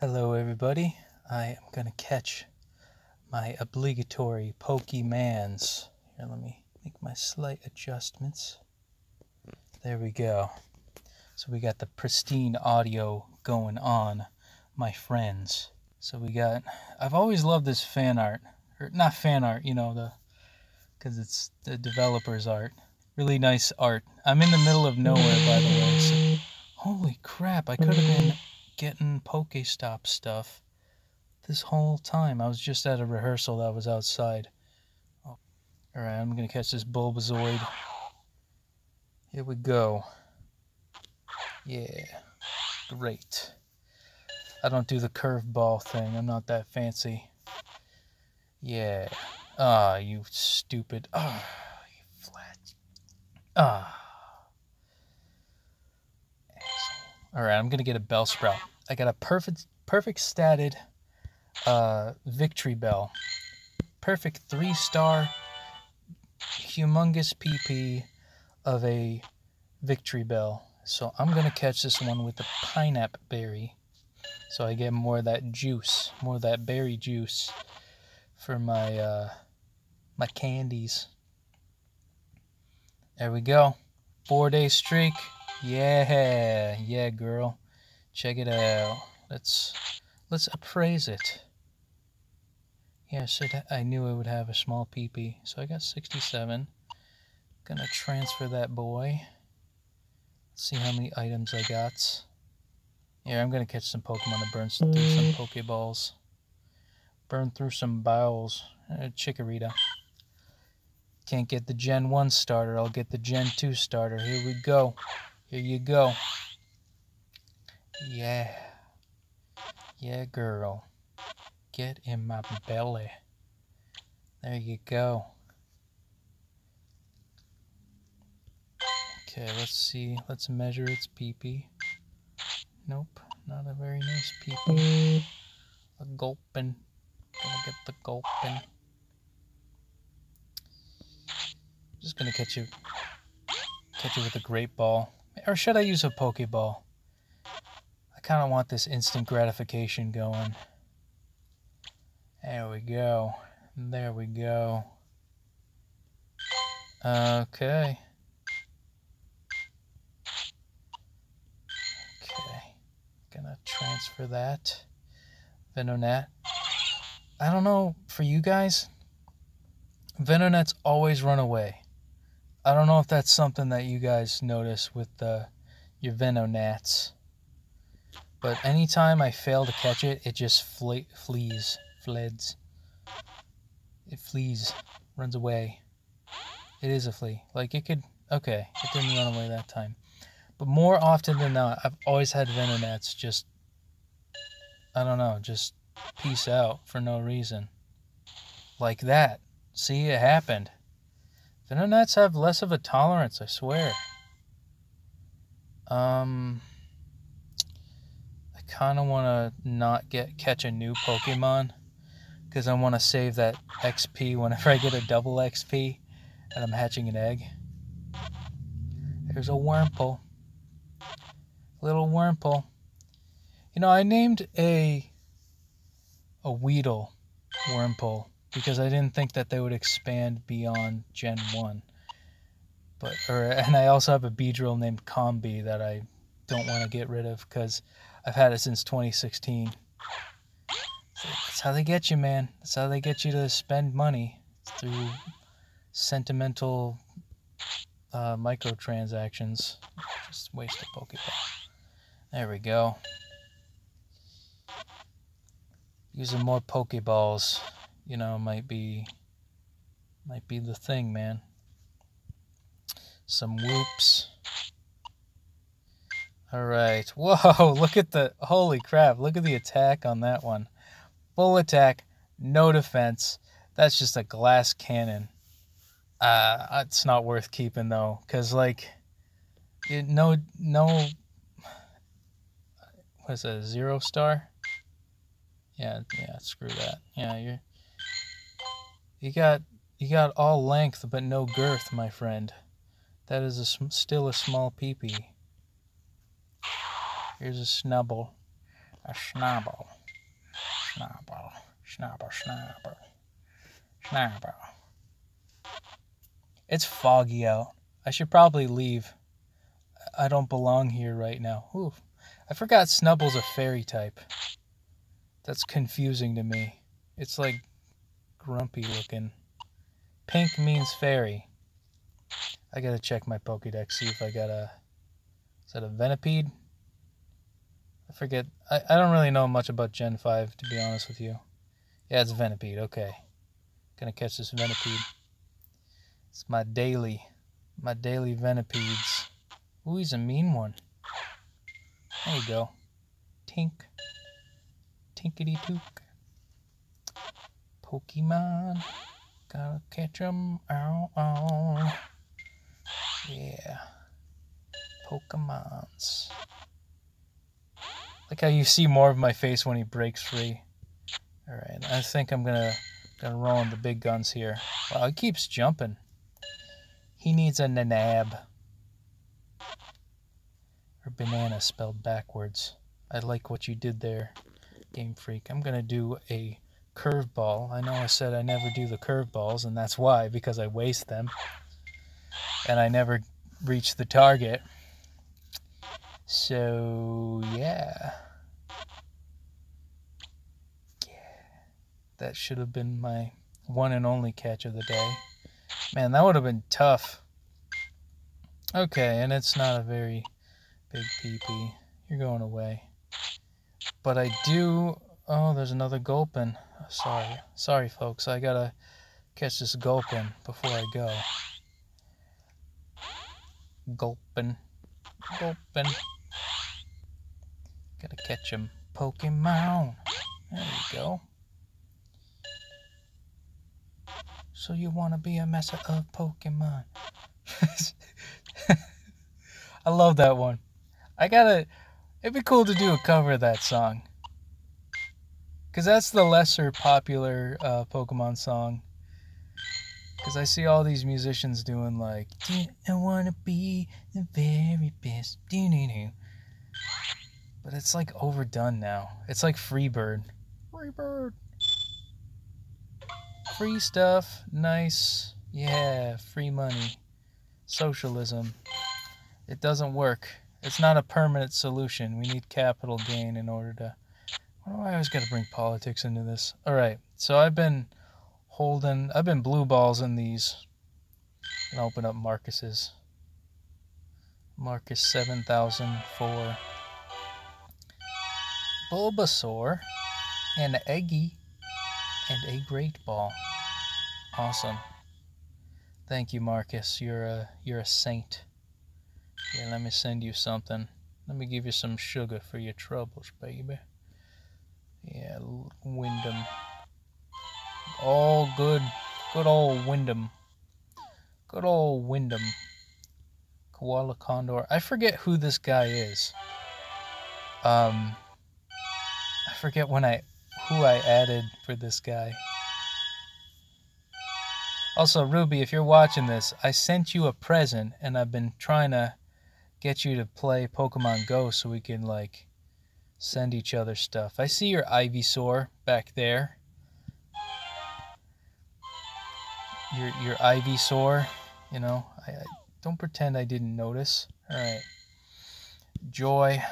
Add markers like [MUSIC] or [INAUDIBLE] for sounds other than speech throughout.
Hello, everybody. I am going to catch my obligatory Pokemans. Here, let me make my slight adjustments. There we go. So we got the pristine audio going on, my friends. So we got. I've always loved this fan art, or not fan art, you know, the because it's the developer's art. Really nice art. I'm in the middle of nowhere, by the way. So, holy crap! I could have been getting Pokestop stuff this whole time. I was just at a rehearsal that was outside. Oh. Alright, I'm gonna catch this Bulbazoid. Here we go. Yeah. Great. I don't do the curveball thing. I'm not that fancy. Yeah. Ah, you stupid. Ah, flat. Ah. Alright, I'm gonna get a Bellsprout. I got a perfect perfect statted uh, Victreebel. Perfect three star humongous PP of a Victreebel. So I'm gonna catch this one with the pineapple berry. So I get more of that juice, more of that berry juice for my uh, my candies. There we go. Four day streak. Yeah, yeah, girl. Check it out. Let's let's appraise it. Yes, it, I knew it would have a small PP. So I got 67. Gonna transfer that boy. See how many items I got. Yeah, I'm gonna catch some Pokemon to burn through some Pokeballs. Burn through some bowels. Uh, Chikorita. Can't get the Gen 1 starter. I'll get the Gen 2 starter. Here we go. Here you go. Yeah. Yeah, girl. Get in my belly. There you go. Okay, let's see. Let's measure its PP. Nope, not a very nice PP. A gulpin. Gonna get the gulpin. Just gonna catch you. Catch you with a great ball. Or should I use a Pokeball? I kind of want this instant gratification going. There we go. There we go. Okay. Okay. Gonna transfer that. Venonat. I don't know for you guys. Venonats always run away. I don't know if that's something that you guys notice with the your Venonats. But anytime I fail to catch it, it just fle- flees, fleds. It flees, runs away. It is a flea. Like it could, okay, it didn't run away that time. But more often than not, I've always had Venonats just, I don't know, just peace out for no reason. Like that. See, it happened. Venonats have less of a tolerance, I swear. Um, I kind of want to not get catch a new Pokemon because I want to save that XP whenever I get a double XP and I'm hatching an egg. There's a Wurmple. Little Wurmple. You know, I named a a Weedle Wurmple because I didn't think that they would expand beyond Gen 1. But or and I also have a Beedrill named Combi that I don't want to get rid of because I've had it since 2016. That's how they get you, man. That's how they get you to spend money through sentimental uh, microtransactions. Just waste a Pokeball. There we go. Using more Pokeballs you know, might be might be the thing, man. Some whoops. All right. [LAUGHS] Whoa, look at the holy crap. Look at the attack on that one. Full attack, no defense. That's just a glass cannon. Uh, it's not worth keeping though, cause like, it, no, no. What's a zero star? Yeah, yeah. Screw that. Yeah, you're you got you got all length but no girth, my friend. That is a, still a small peepee. Here's a Snubbull. A Snubbull. Snubbull. Snubbull, Snubbull. Snubbull. It's foggy out. I should probably leave. I don't belong here right now. Ooh. I forgot Snubbull's a fairy type. That's confusing to me. It's like grumpy looking. Pink means fairy. I gotta check my Pokedex, see if I got a. Is that a Venipede? I forget. I, I don't really know much about Gen 5, to be honest with you. Yeah, it's Venipede. Okay. Gonna catch this Venipede. It's my daily. My daily Venipedes. Ooh, he's a mean one. There you go. Tink. Tinkety took. Pokemon. Gotta catch 'em. Ow, ow. Yeah. Pokemons. Like how you see more of my face when he breaks free. Alright, I think I'm gonna gonna roll in the big guns here. Wow, he keeps jumping. He needs a nanab. Or banana spelled backwards. I like what you did there, Game Freak. I'm gonna do a curveball. I know I said I never do the curveballs, and that's why, because I waste them. And I never reach the target. So, yeah. Yeah. That should have been my one and only catch of the day. Man, that would have been tough. Okay, and it's not a very big PP. You're going away. But I do... Oh, there's another Gulpin. Sorry. Sorry, folks. I gotta catch this Gulpin before I go. Gulpin. Gulpin. Gotta catch him. Pokemon. There you go. So you want to be a messer of Pokemon. [LAUGHS] I love that one. I gotta. It'd be cool to do a cover of that song. Because that's the lesser popular uh, Pokemon song. Because I see all these musicians doing like, I want to be the very best. Doo-doo-doo. But it's like overdone now. It's like Freebird. Freebird. Free stuff. Nice. Yeah, free money. Socialism. It doesn't work. It's not a permanent solution. We need capital gain in order to. I always got to bring politics into this? All right. So I've been holding. I've been blue balls in these. And open up Marcus's. Marcus 7004. Bulbasaur. And Eggy. And a Great Ball. Awesome. Thank you, Marcus. You're a you're a saint. Here, let me send you something. Let me give you some sugar for your troubles, baby. Yeah, Wyndham. All good. Good old Wyndham. Good old Wyndham. Koala Condor. I forget who this guy is. Um, I forget when I who I added for this guy. Also, Ruby, if you're watching this, I sent you a present and I've been trying to get you to play Pokemon Go so we can like send each other stuff. I see your Ivysaur back there. Your your Ivysaur, you know. I, I don't pretend I didn't notice. All right. Joy.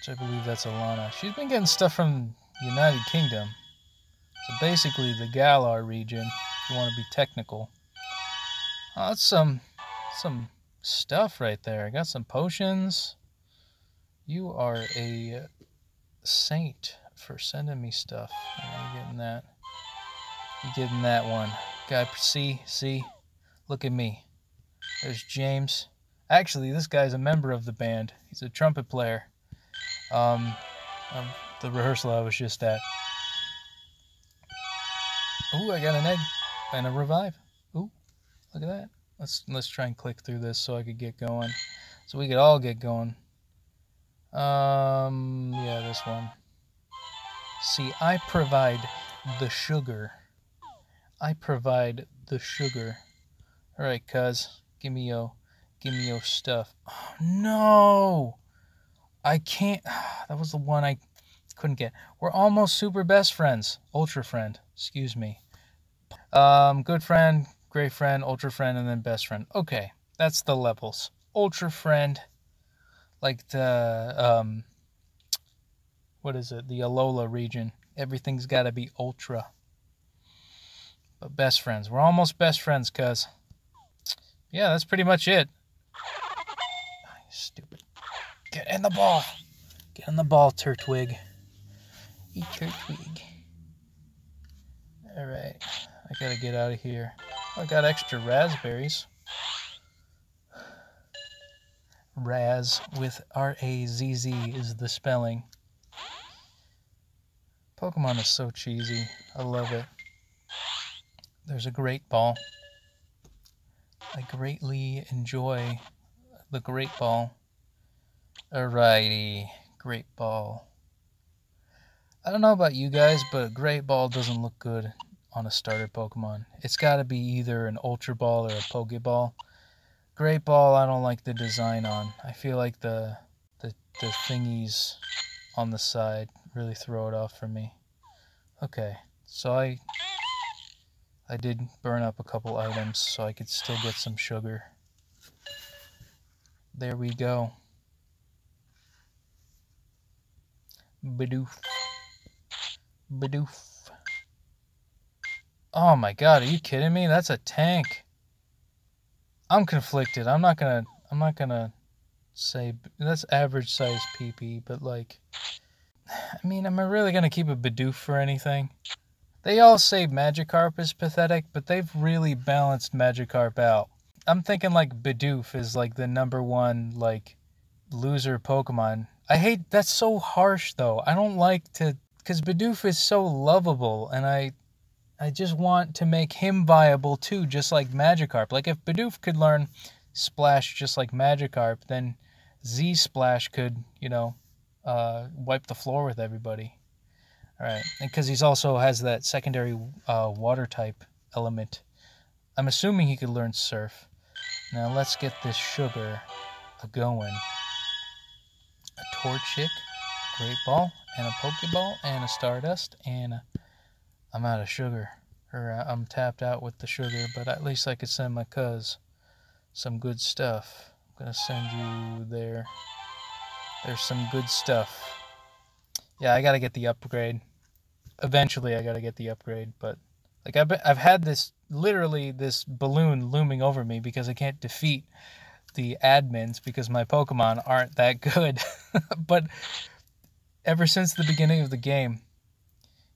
Which I believe that's Alana. She's been getting stuff from United Kingdom. So basically the Galar region, if you want to be technical. Oh, that's some some stuff right there. I got some potions. You are a saint for sending me stuff. You getting that. You getting that one. Guy, see, see, look at me. There's James. Actually, this guy's a member of the band. He's a trumpet player. Um, um the rehearsal I was just at. Ooh, I got an egg and a revive. Ooh, look at that. Let's let's try and click through this so I could get going. So we could all get going. Um, yeah, this one. See, I provide the sugar. I provide the sugar. All right, cuz, give me your, give me your stuff. Oh no! I can't. [SIGHS] That was the one I couldn't get. We're almost super best friends. Ultra friend. Excuse me. Um, good friend, great friend, ultra friend, and then best friend. Okay, that's the levels. Ultra friend, like the um, what is it? The Alola region. Everything's got to be ultra. But best friends. We're almost best friends, cuz. Yeah, that's pretty much it. Stupid. Get in the ball. Get in the ball, Turtwig. Eat Turtwig. Alright. I gotta get out of here. I got extra Razz Berries. Raz with R A Z Z is the spelling. Pokemon is so cheesy. I love it. There's a great ball. I greatly enjoy the great ball. Alrighty, great ball. I don't know about you guys, but great ball doesn't look good on a starter Pokemon. It's got to be either an Ultra Ball or a Pokeball. Great Ball, I don't like the design on. I feel like the the the thingies on the side really throw it off for me. Okay, so I I did burn up a couple items so I could still get some sugar. There we go. Bidoof. Bidoof. Oh my god, are you kidding me? That's a tank. I'm conflicted. I'm not gonna. I'm not gonna say that's average size PP, but like, I mean, am I really gonna keep a Bidoof for anything? They all say Magikarp is pathetic, but they've really balanced Magikarp out. I'm thinking like Bidoof is like the number one like loser Pokemon. I hate that's so harsh though. I don't like to because Bidoof is so lovable, and I I just want to make him viable too, just like Magikarp. Like if Bidoof could learn Splash just like Magikarp, then Z Splash could, you know, uh, wipe the floor with everybody. All right, because he's also has that secondary uh, water type element. I'm assuming he could learn Surf. Now let's get this sugar a going. A Torchic, Great Ball, and a Pokeball, and a Stardust, and a I'm out of sugar. Or uh, I'm tapped out with the sugar, but at least I could send my cuz some good stuff. I'm gonna send you there. There's some good stuff. Yeah, I gotta get the upgrade. Eventually, I gotta get the upgrade, but like I've been, I've had this literally this balloon looming over me because I can't defeat the admins because my Pokemon aren't that [LAUGHS] good. but ever since the beginning of the game,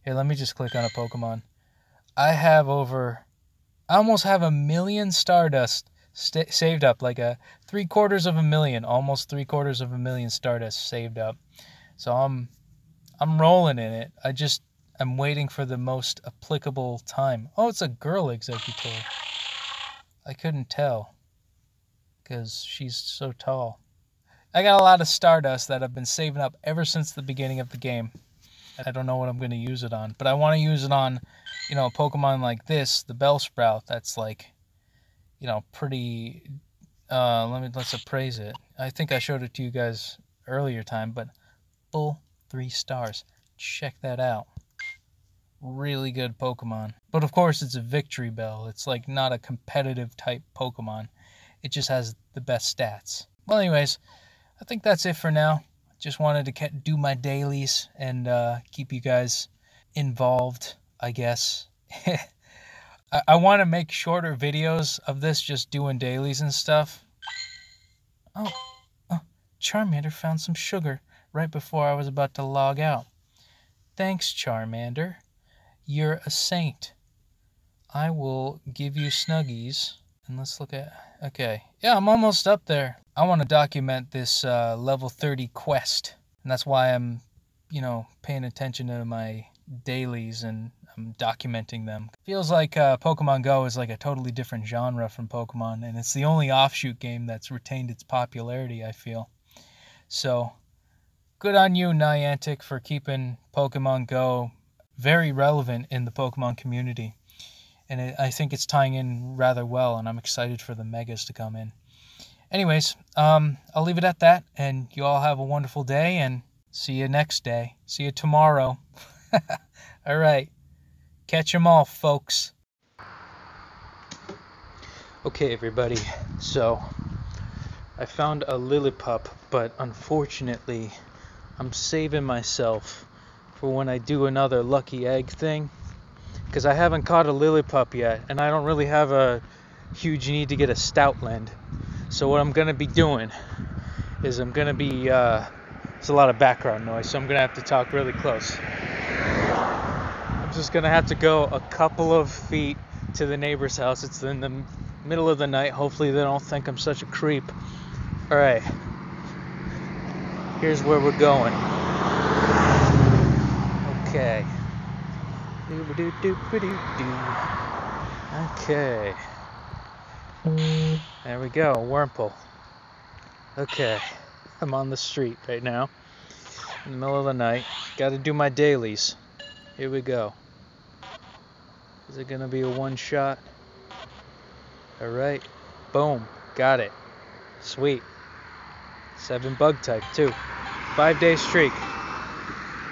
here, let me just click on a Pokemon. I have over, I almost have a million Stardust st- saved up, like a three quarters of a million, almost three quarters of a million Stardust saved up. So I'm, I'm rolling in it. I just, I'm waiting for the most applicable time. Oh, it's a girl executor. I couldn't tell because she's so tall. I got a lot of Stardust that I've been saving up ever since the beginning of the game. I don't know what I'm going to use it on, but I want to use it on, you know, a Pokemon like this, the Bellsprout. That's like, you know, pretty. Uh, let me let's appraise it. I think I showed it to you guys earlier time, but full three stars. Check that out. Really good Pokemon. But of course, it's a Victreebel. It's like not a competitive type Pokemon. It just has the best stats. Well, anyways, I think that's it for now just wanted to do my dailies and uh, keep you guys involved, I guess. [LAUGHS] I, I want to make shorter videos of this, just doing dailies and stuff. Oh, oh, Charmander found some sugar right before I was about to log out. Thanks, Charmander. You're a saint. I will give you snuggies. And let's look at. Okay. Yeah, I'm almost up there. I want to document this uh, level 30 quest. And that's why I'm, you know, paying attention to my dailies and I'm documenting them. Feels like uh, Pokemon Go is like a totally different genre from Pokemon, and it's the only offshoot game that's retained its popularity, I feel. So, good on you, Niantic, for keeping Pokemon Go very relevant in the Pokemon community. And it, I think it's tying in rather well, and I'm excited for the Megas to come in. anyways, um, I'll leave it at that, and you all have a wonderful day, and see you next day. See you tomorrow. [LAUGHS] all right. Catch 'em all, folks. Okay, everybody. So, I found a lillipup, but unfortunately, I'm saving myself for when I do another lucky egg thing. Because I haven't caught a lillipup yet, and I don't really have a huge need to get a stoutland. So what I'm gonna be doing is I'm gonna be uh, there's a lot of background noise, so I'm gonna have to talk really close. I'm just gonna have to go a couple of feet to the neighbor's house. It's in the middle of the night. Hopefully they don't think I'm such a creep. All right, here's where we're going. Okay. Okay. There we go, Wurmple. Okay, I'm on the street right now, in the middle of the night. Got to do my dailies. Here we go. Is it gonna be a one shot? All right, boom, got it. Sweet. Seven bug type too. Five day streak.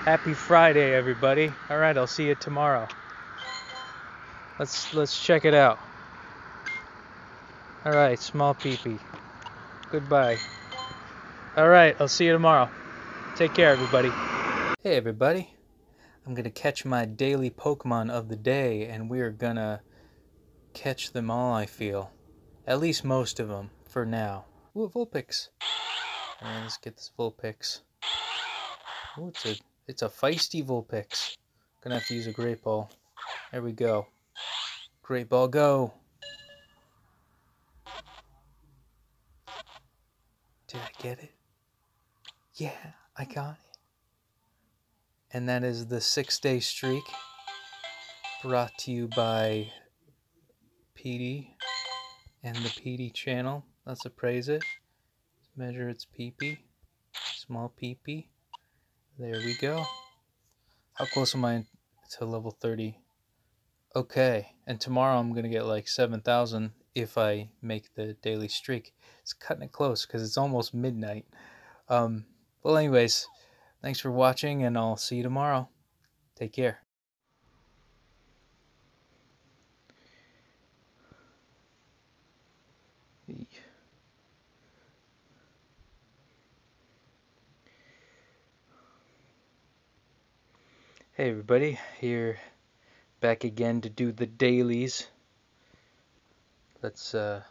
Happy Friday, everybody. All right, I'll see you tomorrow. Let's let's check it out. All right, small peepee. Goodbye. All right, I'll see you tomorrow. Take care, everybody. Hey, everybody. I'm to catch my daily Pokemon of the day, and we're going to catch them all, I feel. At least most of them, for now. Ooh, Vulpix. Right, let's get this Vulpix. Ooh, it's a, it's a feisty Vulpix. Gonna have to use a Great Ball. There we go. Great Ball, go! Did I get it? Yeah, I got it. And that is the six day streak brought to you by Petey and the Petey channel. Let's appraise it. Let's measure its peepee. Small peepee. There we go. How close am I to level 30? Okay, and tomorrow I'm going to get like 7,000 if I make the daily streak. It's cutting it close because it's almost midnight. Um, well, anyways, thanks for watching, and I'll see you tomorrow. Take care. Hey everybody, here back again to do the dailies. Let's uh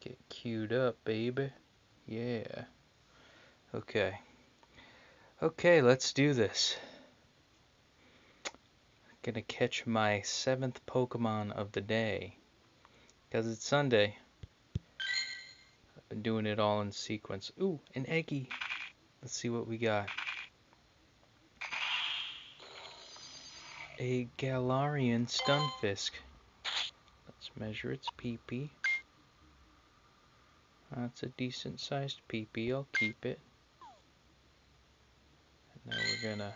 get queued up, baby. Yeah. Okay. Okay, let's do this. Gonna catch my seventh Pokemon of the day. Because it's Sunday. I've been doing it all in sequence. Ooh, an Eggy. Let's see what we got. A Galarian Stunfisk. Let's measure its peepee. That's a decent sized peepee. I'll keep it. And now we're gonna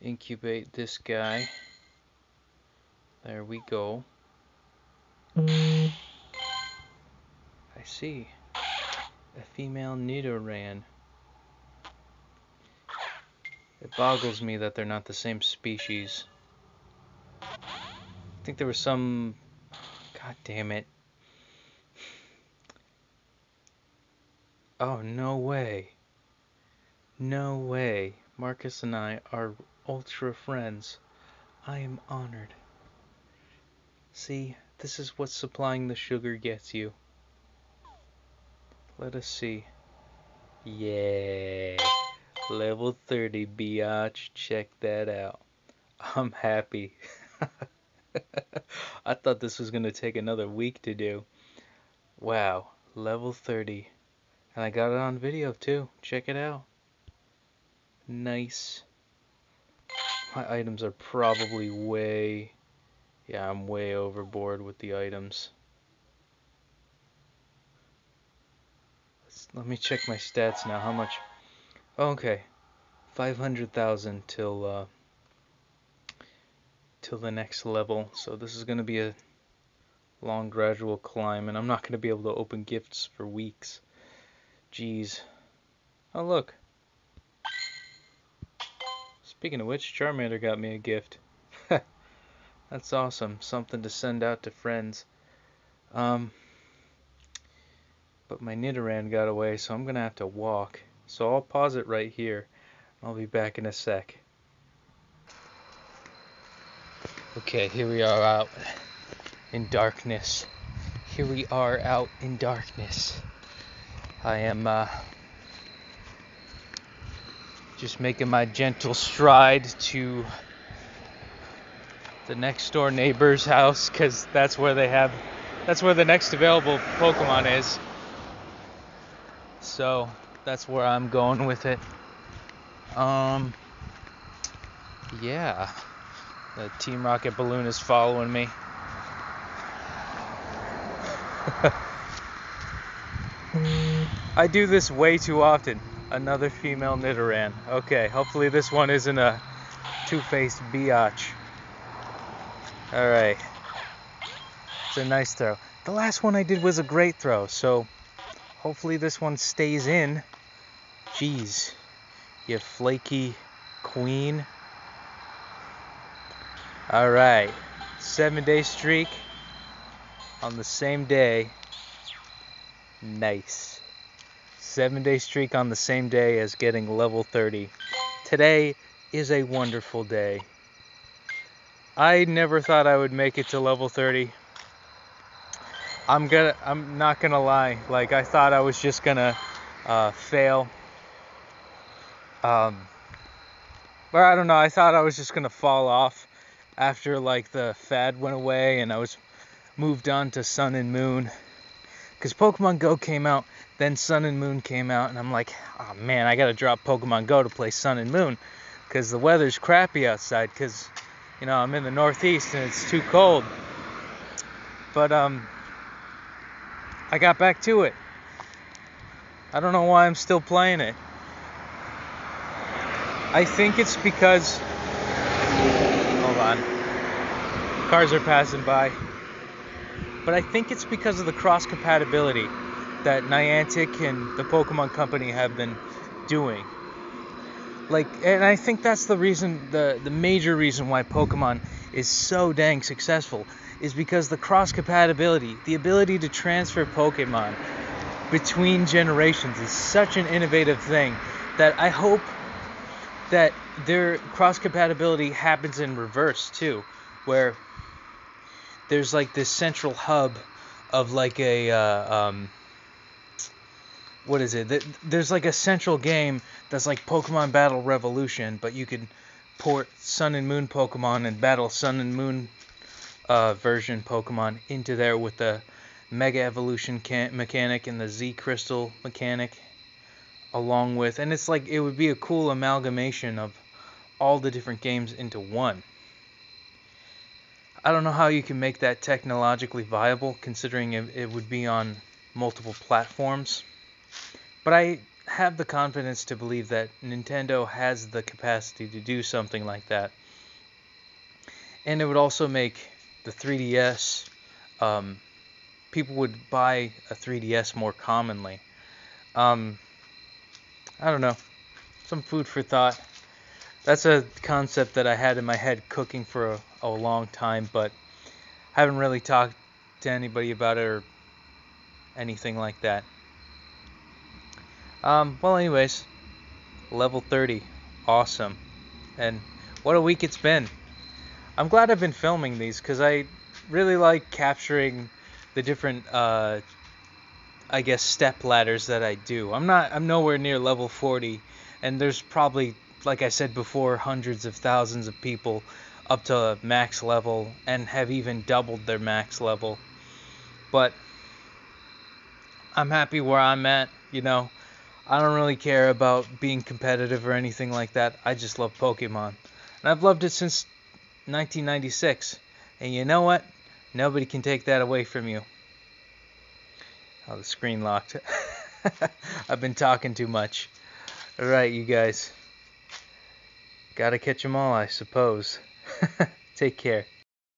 incubate this guy. There we go. Mm. I see. A female Nidoran. It boggles me that they're not the same species. I think there was some... God damn it. Oh, no way. No way. Marcus and I are ultra friends. I am honored. See, this is what supplying the sugar gets you. Let us see. Yeah. Level 30, biatch. Check that out. [LAUGHS] I'm happy. [LAUGHS] I thought this was going to take another week to do. Wow. Level 30. And I got it on video too. Check it out. Nice. My items are probably way... Yeah, I'm way overboard with the items. Let's, let me check my stats now. How much... Okay, 500,000 till uh, till the next level. So this is going to be a long gradual climb, and I'm not going to be able to open gifts for weeks. Jeez. Oh, look. Speaking of which, Charmander got me a gift. [LAUGHS] That's awesome. Something to send out to friends. Um, but my Nidoran got away, so I'm going to have to walk. So I'll pause it right here. I'll be back in a sec. Okay, here we are out in darkness. Here we are out in darkness. I am uh, just making my gentle stride to the next door neighbor's house because that's where they have, that's where the next available Pokemon is. So that's where I'm going with it. Um, yeah. The Team Rocket balloon is following me. [LAUGHS] I do this way too often. Another female Nidoran. Okay, hopefully this one isn't a two-faced biatch. Alright. It's a nice throw. The last one I did was a great throw, so hopefully this one stays in. Jeez. You flaky queen. Alright. Seven day streak on the same day. Nice. Seven day streak on the same day as getting level 30. Today is a wonderful day. I never thought I would make it to level 30. I'm gonna I'm not gonna lie, like I thought I was just gonna uh, fail. Um but I don't know, I thought I was just gonna fall off after like the fad went away and I was moved on to Sun and Moon. Because Pokemon Go came out, then Sun and Moon came out, and I'm like, oh man, I gotta drop Pokemon Go to play Sun and Moon. Because the weather's crappy outside, because, you know, I'm in the Northeast and it's too cold. But, um, I got back to it. I don't know why I'm still playing it. I think it's because Hold on. Cars are passing by. But I think it's because of the cross compatibility that Niantic and the Pokemon Company have been doing. Like, and I think that's the reason, the, the major reason why Pokemon is so dang successful is because the cross compatibility, the ability to transfer Pokemon between generations is such an innovative thing that I hope that their cross compatibility happens in reverse too, where there's like this central hub of like a uh, um, what is it? There's like a central game that's like Pokemon Battle Revolution, but you can port Sun and Moon Pokemon and battle Sun and Moon uh, version Pokemon into there with the Mega Evolution can- mechanic and the Z Crystal mechanic along with and it's like it would be a cool amalgamation of all the different games into one. I don't know how you can make that technologically viable considering it, it would be on multiple platforms. But I have the confidence to believe that Nintendo has the capacity to do something like that. And it would also make the 3DS, um, people would buy a 3DS more commonly. Um, I don't know. Some food for thought. That's a concept that I had in my head cooking for a, a long time, but I haven't really talked to anybody about it or anything like that. Um, well, anyways, level 30. Awesome. And what a week it's been. I'm glad I've been filming these because I really like capturing the different uh, I guess step ladders that I do. I'm not I'm nowhere near level 40 and there's probably like I said before hundreds of thousands of people up to max level and have even doubled their max level. But I'm happy where I'm at, you know. I don't really care about being competitive or anything like that. I just love Pokemon. And I've loved it since 1996. And you know what? Nobody can take that away from you. Oh, the screen locked. [LAUGHS] I've been talking too much. Alright, you guys. Gotta catch 'em all, I suppose. [LAUGHS] Take care.